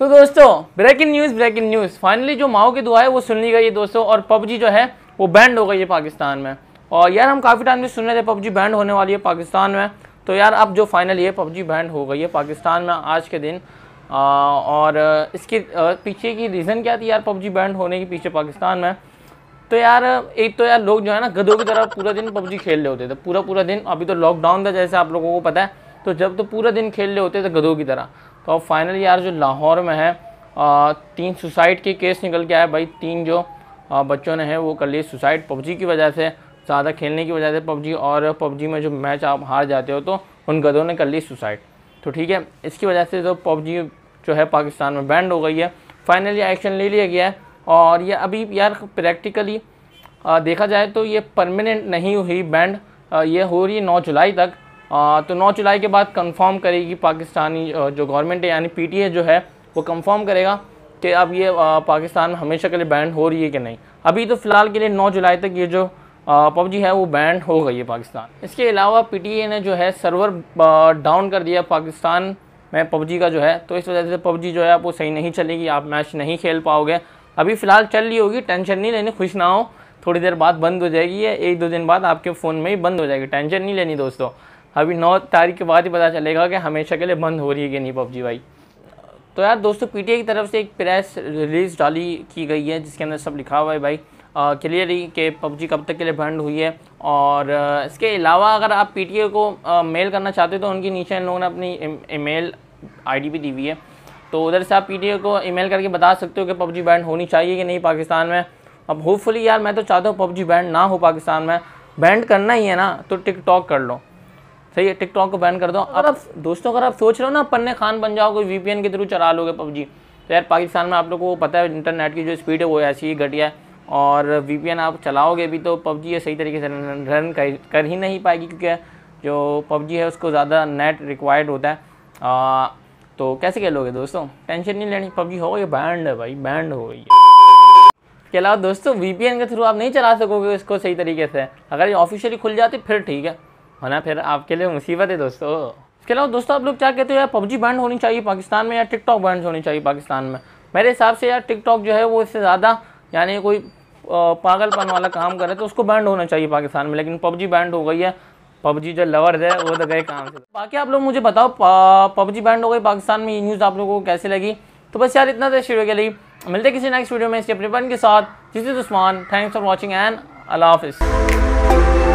तो दोस्तों breaking news breaking news finally जो माओ की दुआ है वो सुन ली गई है दोस्तों और पबजी जो है वो बैंड हो गई है पाकिस्तान में। और यार हम काफ़ी टाइम से सुन रहे थे पबजी बैंड होने वाली है पाकिस्तान में। तो यार अब जो फाइनली है पबजी बैंड हो गई है पाकिस्तान में आज के दिन आ, और इसके पीछे की रीज़न क्या थी यार पबजी बैंड होने के पीछे पाकिस्तान में? तो यार एक तो यार लोग जो है ना गधों की तरह पूरा दिन पबजी खेल रहे होते थे पूरा पूरा दिन। अभी तो लॉकडाउन था जैसे आप लोगों को पता है तो जब तो पूरा दिन खेल रहे होते थे गधों की तरह। तो अब फाइनली यार जो लाहौर में है आ, तीन सुसाइड के केस निकल के आए भाई। तीन जो आ, बच्चों ने है वो कर लिए सुसाइड पबजी की वजह से ज़्यादा खेलने की वजह से पबजी। और पबजी में जो मैच आप हार जाते हो तो उन गधों ने कर ली सुसाइड तो ठीक है इसकी वजह से जो पबजी जो है पाकिस्तान में बैंड हो गई है। फाइनली एक्शन ले लिया गया है। और ये अभी यार प्रैक्टिकली देखा जाए तो ये परमानेंट नहीं हुई बैंड ये हो रही है नौ जुलाई तक। आ, तो 9 जुलाई के बाद कंफर्म करेगी पाकिस्तानी जो गवर्नमेंट है यानी पीटीए जो है वो कंफर्म करेगा कि अब ये आ, पाकिस्तान में हमेशा के लिए बैंड हो रही है कि नहीं। अभी तो फ़िलहाल के लिए 9 जुलाई तक ये जो पबजी है वो बैंड हो गई है पाकिस्तान। इसके अलावा पीटीए ने जो है सर्वर डाउन कर दिया पाकिस्तान में पबजी का जो है। तो इस वजह से पबजी जो है वो सही नहीं चलेगी आप मैच नहीं खेल पाओगे। अभी फ़िलहाल चल रही होगी टेंशन नहीं लेनी खुश ना हो। थोड़ी देर बाद बंद हो जाएगी या एक दो दिन बाद आपके फ़ोन में ही बंद हो जाएगी। टेंशन नहीं लेनी दोस्तों। अभी नौ तारीख के बाद ही पता चलेगा कि हमेशा के लिए बंद हो रही है कि नहीं पबजी भाई। तो यार दोस्तों पीटीआई की तरफ़ से एक प्रेस रिलीज़ डाली की गई है जिसके अंदर सब लिखा हुआ है भाई। क्लियरली कि पबजी कब तक के लिए बंद हुई है। और इसके अलावा अगर आप पीटीए को आ, मेल करना चाहते हो तो उनकी नीचे इन लोगों ने अपनी ईमेल आईडी भी दी हुई है। तो उधर से आप पीटीए को ईमेल करके बता सकते हो कि पबजी बैंड होनी चाहिए कि नहीं पाकिस्तान में। अब होपफुली यार मैं तो चाहता हूँ पबजी बैंड ना हो पाकिस्तान में। बैंड करना ही है ना तो टिकटॉक कर लो। सही है टिकटॉक को बैन कर दो। और अब दोस्तों अगर आप सोच रहे हो ना पन्ने खान बन जाओ जाओगे वीपीएन के थ्रू चला लोगे पबजी। तो यार पाकिस्तान में आप लोगों को पता है इंटरनेट की जो स्पीड है वो ऐसी ही घटिया है। और वीपीएन आप चलाओगे भी तो पबजी ये सही तरीके से रन कर ही नहीं पाएगी क्योंकि जो पबजी है उसको ज़्यादा नेट रिक्वायर्ड होता है। आ, तो कैसे खेलोगे दोस्तों? टेंशन नहीं लेनी पबजी हो गई बैंड है भाई बैंड हो गई इसके अलावा दोस्तों वीपीएन के थ्रू आप नहीं चला सकोगे इसको सही तरीके से। अगर ये ऑफिशियली खुल जाती फिर ठीक है। है ना फिर आपके लिए मुसीबत है दोस्तों। इसके अलावा दोस्तों, आप लोग क्या कहते हो यार, पबजी बैंड होनी चाहिए पाकिस्तान में या टिकटॉक बैंड होनी चाहिए पाकिस्तान में? मेरे हिसाब से यार टिकटॉक जो है वो इससे ज़्यादा, यानी कोई पागलपन वाला काम करे तो उसको बैंड होना चाहिए पाकिस्तान में, लेकिन पबजी बैंड हो गई है। पबजी जो लवर्स है, वो तो गए काम से। बाकी आप लोग मुझे बताओ पबजी बैंड हो गई पाकिस्तान में, ये न्यूज़ आप लोगों को कैसे लगी? तो बस यार इतना देर के लिए। मिलते किसी नेक्स्ट वीडियो में, इसके अपने के साथ। जिस Usman thanks for watching and अल्लाह हाफिज़